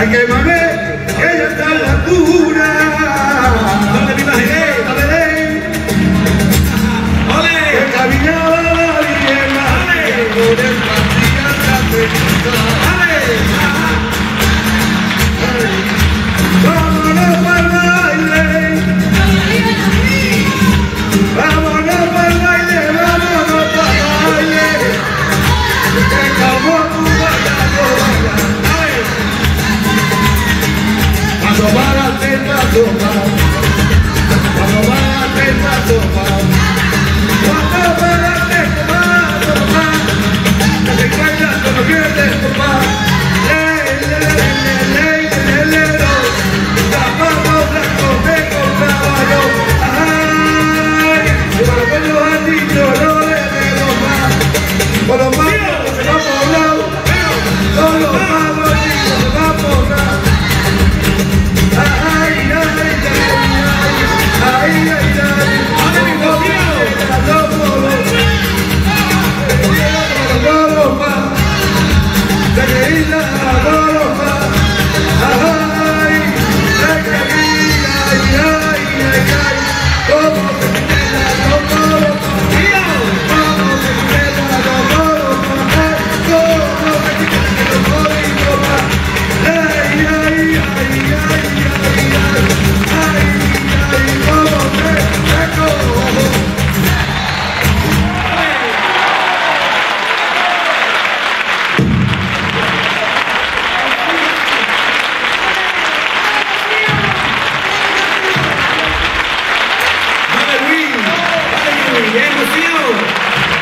I gave my man. 요 나. Guilherme Filho.